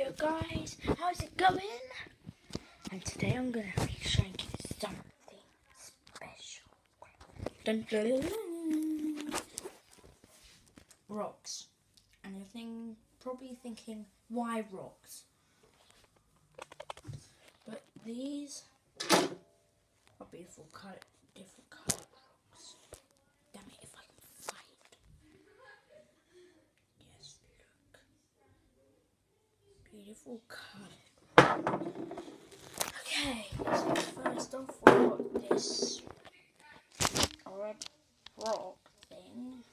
yo guys, how's it going? And today I'm gonna be showing you something special. Dun, dun, dun. Rocks. And you're think, probably thinking, why rocks? But these are beautiful color, different colored rocks. Damn it, if I can find. Yes, look beautiful colour. Okay, so first off we got this red rock thing.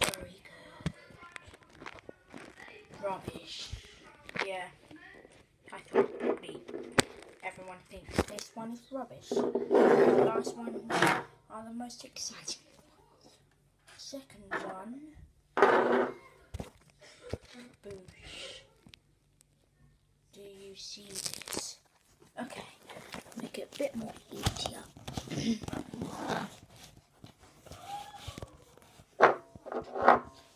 Very good. Rubbish. Yeah. I thought probably everyone thinks this one is rubbish. The last one are the most exciting. Second one Boosh. Do you see this? Okay, make it a bit more easier.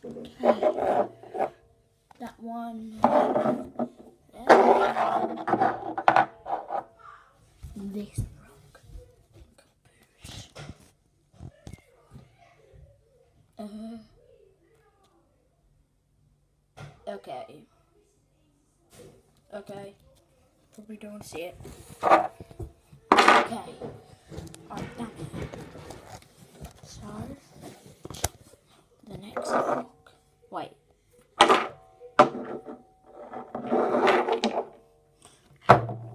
okay, that one. This rock. Boosh. Uh. Okay. Okay. Probably don't see it. Okay. Alright, done. So, the next rock. Wait.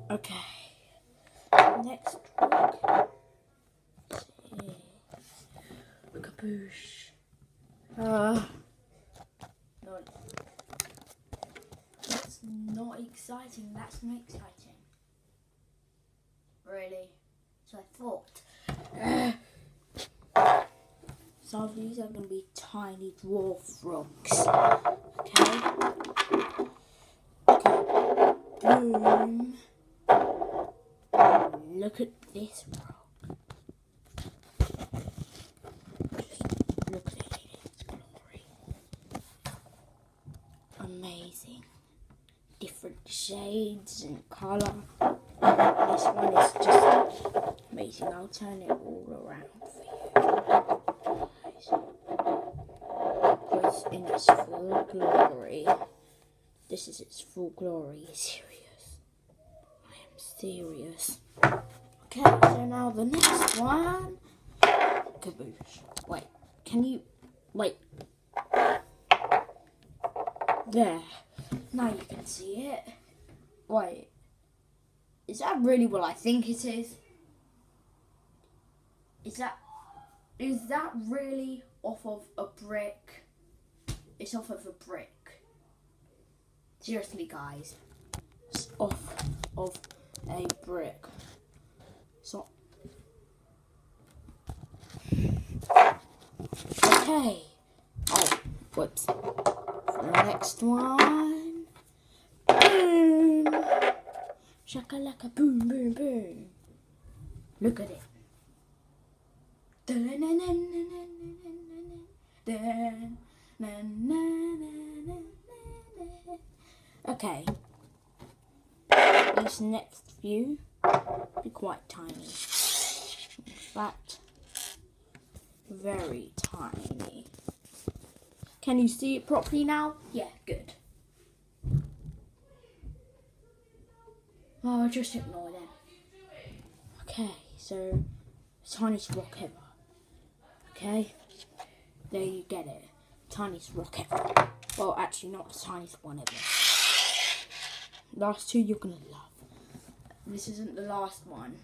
Okay. Next rock. is Caboose. Uh. No, that's not exciting. That's not exciting. Really? So I thought. Uh, some of these are going to be tiny dwarf rocks. Okay? Okay. Boom. Look at this rock. Just look at it in its glory amazing. Different shades and colour. This one is just amazing. I'll turn it all around for you. Guys. In its full glory. This is its full glory. Serious. I am serious. Okay, so now the next one. Caboose. Wait, can you. Wait, there. Now you can see it. Wait. Is that really what I think it is? Is that is that really off of a brick? It's off of a brick. Seriously guys. It's off of a brick. So Okay. Oh, whoops. The next one. Boom. Shakalaka boom boom boom. Look at it. Okay. This next view be quite tiny. In fact, very tiny. Can you see it properly now? Yeah, good. Oh, just ignore them. Okay, so tiniest rock ever. Okay, there you get it. Tiniest rock ever. Well, actually, not the tiniest one ever. Last two you're gonna love. This isn't the last one.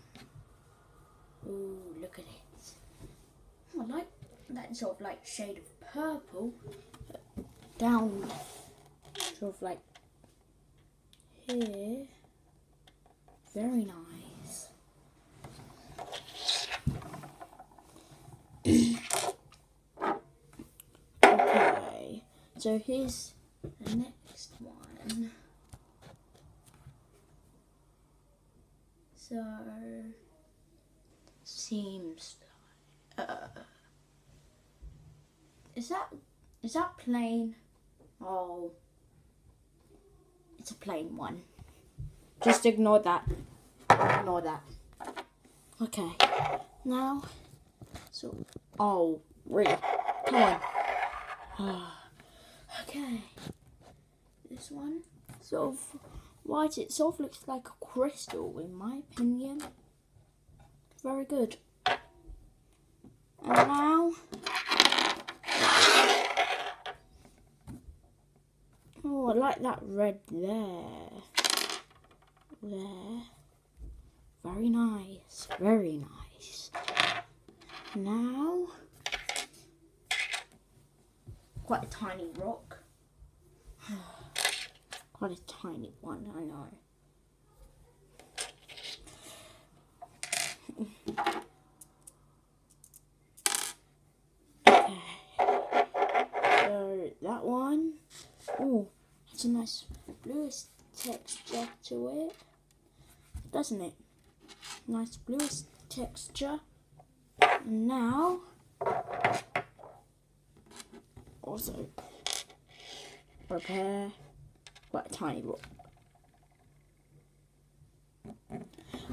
Ooh, look at it. I like that sort of like shade of purple down sort of like here. Very nice. okay, so here's the next one. So seems uh, is that Is that plain? Oh. It's a plain one. Just ignore that. Ignore that. Okay. Now. So. Oh, really? Come on. okay. This one. Sort of white. It sort of looks like a crystal, in my opinion. Very good. And now. Oh, I like that red there. There. Very nice. Very nice. Now. Quite a tiny rock. Quite a tiny one, I know. That one. Oh, it's a nice bluish texture to it, doesn't it? Nice bluish texture. And now, also prepare quite a tiny rock.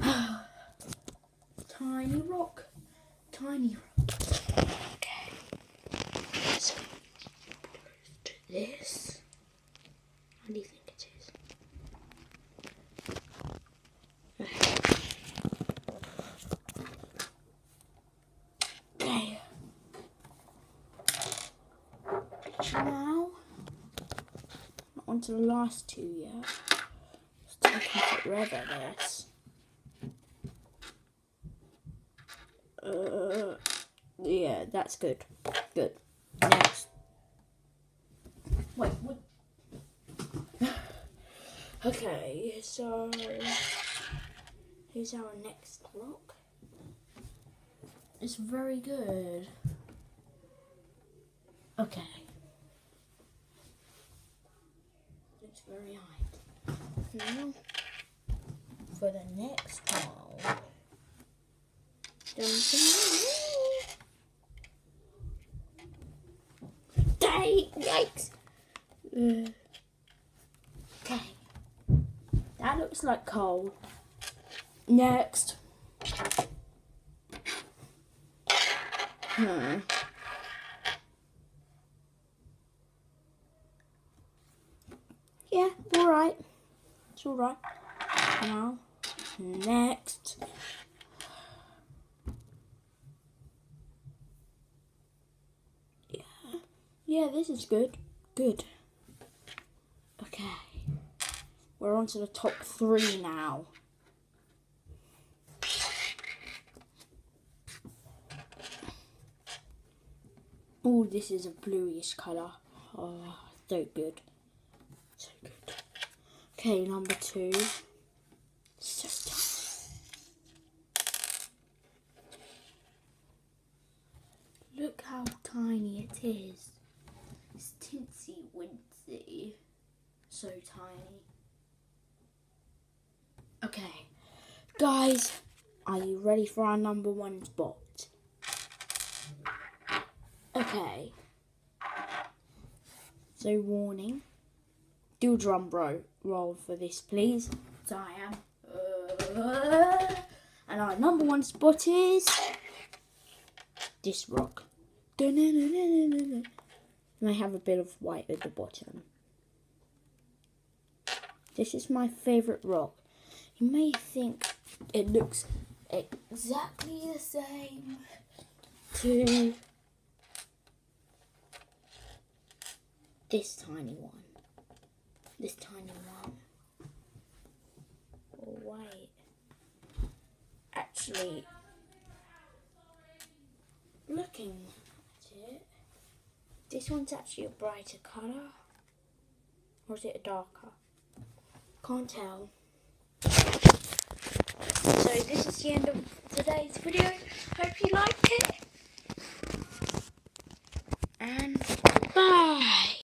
tiny rock, tiny rock. Okay, so this it is? Okay. Now, on to the last two yet. It's taking forever, this. Uh, yeah, that's good. Good. Next. Wait, what? okay, so here's our next rock. It's very good. Okay. Very high. Now, for the next dun. Dang, yikes. Okay. That looks like coal. Next. Hmm. Yeah, alright. It's alright. Now, next. Yeah. Yeah, this is good. Good. Okay. We're on to the top three now. Oh, this is a bluish colour. Oh, so good. So good. Okay, number two. So tiny. Look how tiny it is. It's tinsy wincy. So tiny. Okay, guys, are you ready for our number one spot? Okay. So, warning. Do a drum bro roll for this, please. So I am. Uh, and our number one spot is this rock. And I have a bit of white at the bottom. This is my favourite rock. You may think it looks exactly the same to this tiny one. This tiny one. Oh, wait. Actually, looking at it, this one's actually a brighter colour. Or is it a darker? Can't tell. So this is the end of today's video. Hope you liked it. And bye.